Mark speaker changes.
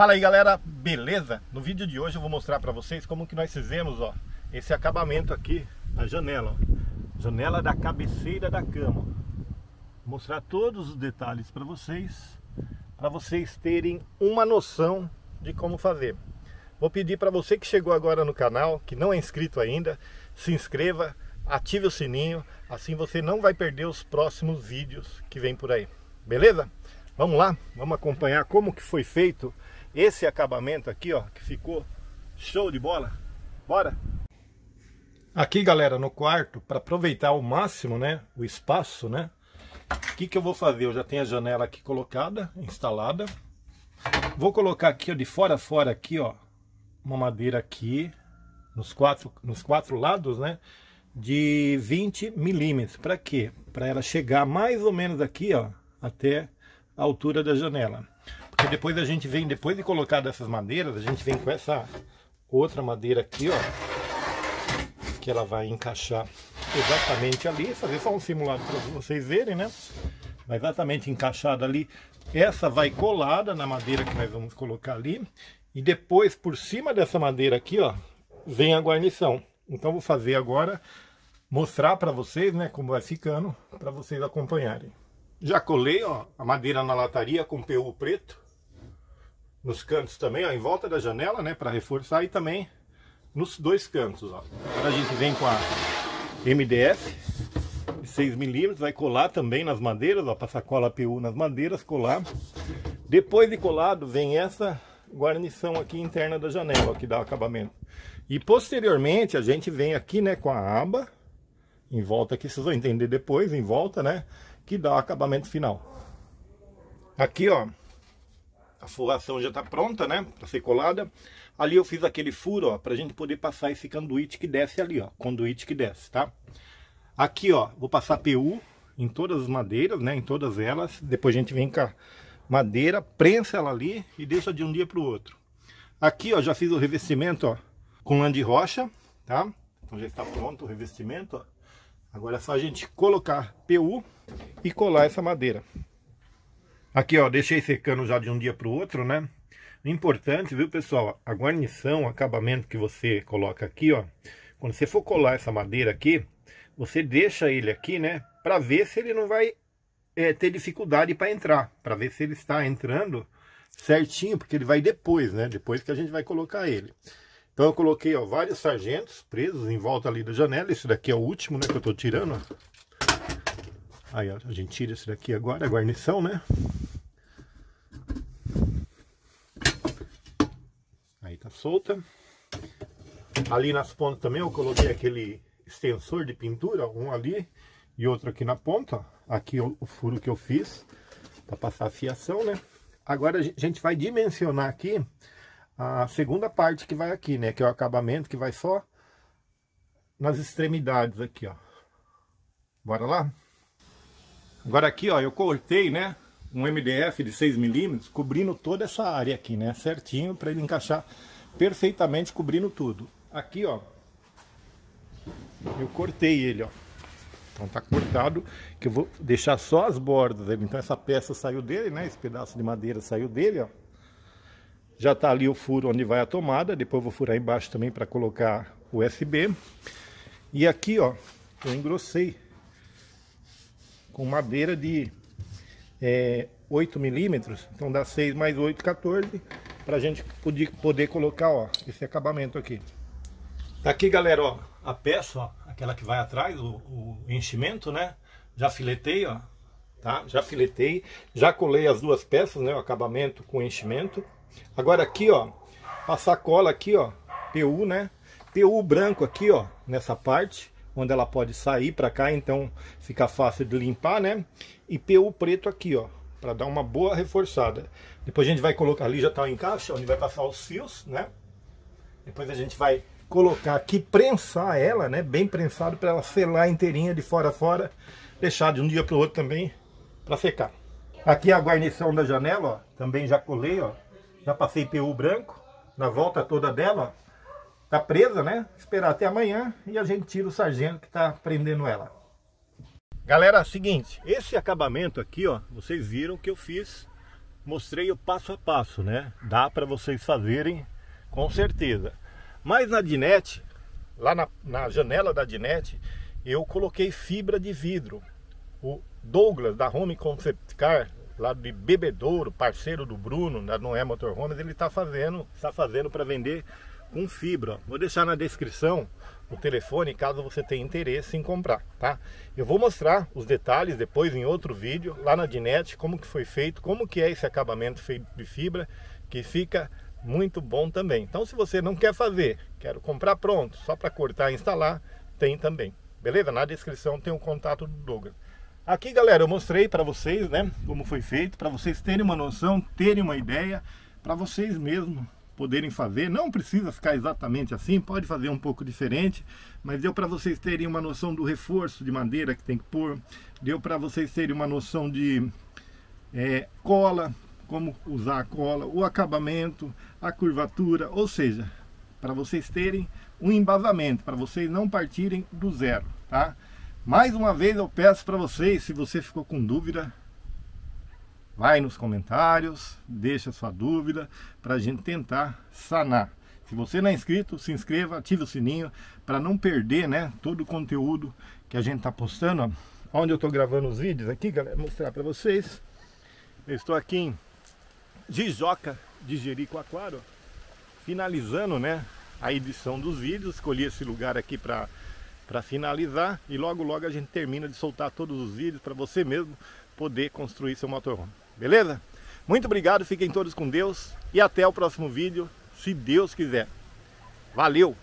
Speaker 1: Fala aí galera, beleza? No vídeo de hoje eu vou mostrar para vocês como que nós fizemos ó, esse acabamento aqui na janela ó. Janela da cabeceira da cama Vou mostrar todos os detalhes para vocês Para vocês terem uma noção de como fazer Vou pedir para você que chegou agora no canal, que não é inscrito ainda Se inscreva, ative o sininho Assim você não vai perder os próximos vídeos que vem por aí Beleza? Vamos lá, vamos acompanhar como que foi feito esse acabamento aqui, ó, que ficou show de bola. Bora! Aqui, galera, no quarto, para aproveitar ao máximo, né, o espaço, né, o que que eu vou fazer? Eu já tenho a janela aqui colocada, instalada. Vou colocar aqui, ó, de fora a fora aqui, ó, uma madeira aqui, nos quatro, nos quatro lados, né, de 20 milímetros. Para quê? Para ela chegar mais ou menos aqui, ó, até a altura da janela. Depois a gente vem, depois de colocar dessas madeiras, a gente vem com essa outra madeira aqui, ó. Que ela vai encaixar exatamente ali. Fazer só um simulado para vocês verem, né? Vai exatamente encaixada ali. Essa vai colada na madeira que nós vamos colocar ali. E depois, por cima dessa madeira aqui, ó, vem a guarnição. Então vou fazer agora, mostrar para vocês, né, como vai ficando, para vocês acompanharem. Já colei ó, a madeira na lataria com PU preto. Nos cantos também, ó, em volta da janela, né? Para reforçar e também nos dois cantos, ó. Agora a gente vem com a MDF de 6mm, vai colar também nas madeiras, ó. Passar cola PU nas madeiras, colar. Depois de colado, vem essa guarnição aqui interna da janela, ó, que dá o acabamento. E posteriormente a gente vem aqui, né, com a aba em volta aqui, vocês vão entender depois, em volta, né? que dá o acabamento final. Aqui, ó, a forração já está pronta, né, para ser colada. Ali eu fiz aquele furo, ó, para a gente poder passar esse conduíte que desce ali, ó, conduíte que desce, tá? Aqui, ó, vou passar PU em todas as madeiras, né, em todas elas. Depois a gente vem com a madeira, prensa ela ali e deixa de um dia para o outro. Aqui, ó, já fiz o revestimento, ó, com lã de rocha, tá? Então já está pronto o revestimento, ó. Agora é só a gente colocar PU e colar essa madeira. Aqui, ó, deixei secando já de um dia para o outro, né? Importante, viu, pessoal? A guarnição, o acabamento que você coloca aqui, ó. Quando você for colar essa madeira aqui, você deixa ele aqui, né? Para ver se ele não vai é, ter dificuldade para entrar. Para ver se ele está entrando certinho, porque ele vai depois, né? Depois que a gente vai colocar ele. Então eu coloquei ó, vários sargentos presos em volta ali da janela. Esse daqui é o último, né, que eu tô tirando. Ó. Aí ó, a gente tira esse daqui agora, a guarnição, né? Aí tá solta. Ali nas pontas também eu coloquei aquele extensor de pintura, um ali e outro aqui na ponta. Aqui o, furo que eu fiz para passar a fiação, né? Agora a gente vai dimensionar aqui a segunda parte que vai aqui, né? Que é o acabamento que vai só nas extremidades aqui, ó. Bora lá? Agora aqui, ó, eu cortei, né? Um MDF de 6 milímetros, cobrindo toda essa área aqui, né? Certinho, para ele encaixar perfeitamente, cobrindo tudo. Aqui, ó, eu cortei ele, ó. Então tá cortado, que eu vou deixar só as bordas. Então essa peça saiu dele, né? Esse pedaço de madeira saiu dele, ó. Já está ali o furo onde vai a tomada, depois vou furar embaixo também para colocar USB. E aqui, ó, eu engrossei com madeira de é, 8 milímetros, então dá 6 mais 8, 14, para a gente poder, poder colocar, ó, esse acabamento aqui. Tá aqui, galera, ó, a peça, ó, aquela que vai atrás, o, o enchimento, né? Já filetei, ó, tá? Já filetei, já colei as duas peças, né? O acabamento com enchimento. Agora aqui, ó, passar cola aqui, ó, PU, né? PU branco aqui, ó, nessa parte, onde ela pode sair para cá, então fica fácil de limpar, né? E PU preto aqui, ó, para dar uma boa reforçada. Depois a gente vai colocar ali, já tá o encaixe, onde vai passar os fios, né? Depois a gente vai colocar aqui, prensar ela, né? Bem prensado para ela selar inteirinha de fora a fora, deixar de um dia para o outro também para secar. Aqui a guarnição da janela, ó, também já colei, ó, já passei PU branco na volta toda dela, ó. Tá presa, né? Esperar até amanhã e a gente tira o sargento que tá prendendo ela. Galera, seguinte, esse acabamento aqui, ó, vocês viram que eu fiz mostrei o passo a passo, né? Dá para vocês fazerem com certeza. Mas na Dinete, lá na, na janela da Dinete, eu coloquei fibra de vidro. O Douglas da Home Concept Car, lá de Bebedouro, parceiro do Bruno, da Noé Motorhomes, ele está fazendo, está fazendo para vender com fibra. Vou deixar na descrição o telefone caso você tenha interesse em comprar, tá? Eu vou mostrar os detalhes depois em outro vídeo lá na Dinete, como que foi feito, como que é esse acabamento feito de fibra, que fica muito bom também. Então se você não quer fazer, quero comprar pronto, só para cortar e instalar, tem também. Beleza? Na descrição tem o contato do Douglas. Aqui, galera, eu mostrei para vocês, né, como foi feito, para vocês terem uma noção, terem uma ideia, para vocês mesmos poderem fazer. Não precisa ficar exatamente assim, pode fazer um pouco diferente, mas deu para vocês terem uma noção do reforço de madeira que tem que pôr, deu para vocês terem uma noção de é, cola, como usar a cola, o acabamento, a curvatura, ou seja, para vocês terem um embasamento, para vocês não partirem do zero, tá? Mais uma vez eu peço para vocês, se você ficou com dúvida, vai nos comentários, deixa sua dúvida para a gente tentar sanar. Se você não é inscrito, se inscreva, ative o sininho para não perder né, todo o conteúdo que a gente está postando. Onde eu estou gravando os vídeos aqui, galera, mostrar para vocês. Eu estou aqui em Jijoca de Jericoacoara, finalizando né, a edição dos vídeos. Escolhi esse lugar aqui para para finalizar e logo logo a gente termina de soltar todos os vídeos para você mesmo poder construir seu motorhome. Beleza? Muito obrigado, fiquem todos com Deus e até o próximo vídeo, se Deus quiser. Valeu!